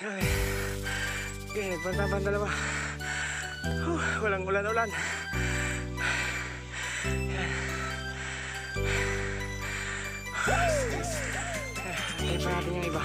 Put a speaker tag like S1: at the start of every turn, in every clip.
S1: Grabe. Okay, banta pang dalawa. Uh, walang ulan-ulan.
S2: Ay, pa
S1: natin yung iba.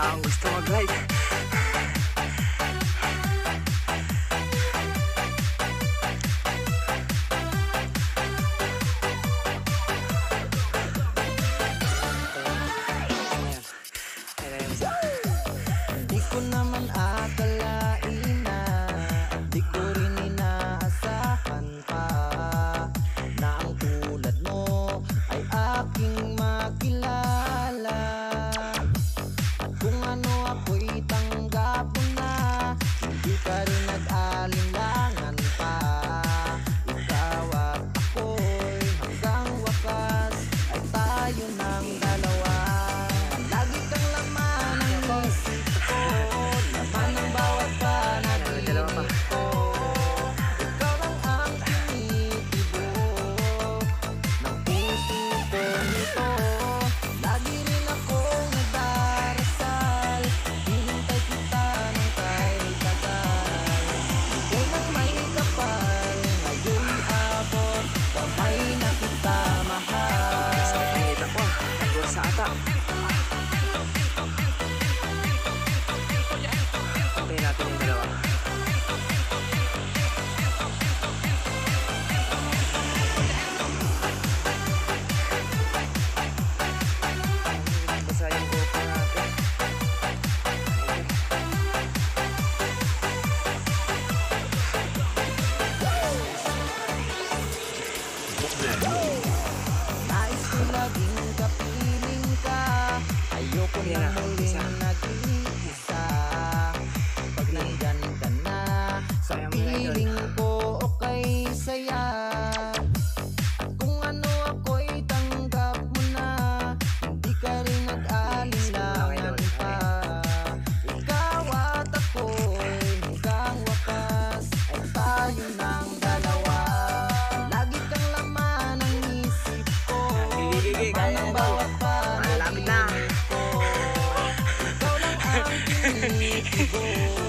S1: I always
S2: talk like Maging kapiling ka. Ayoko na muling naging Oh.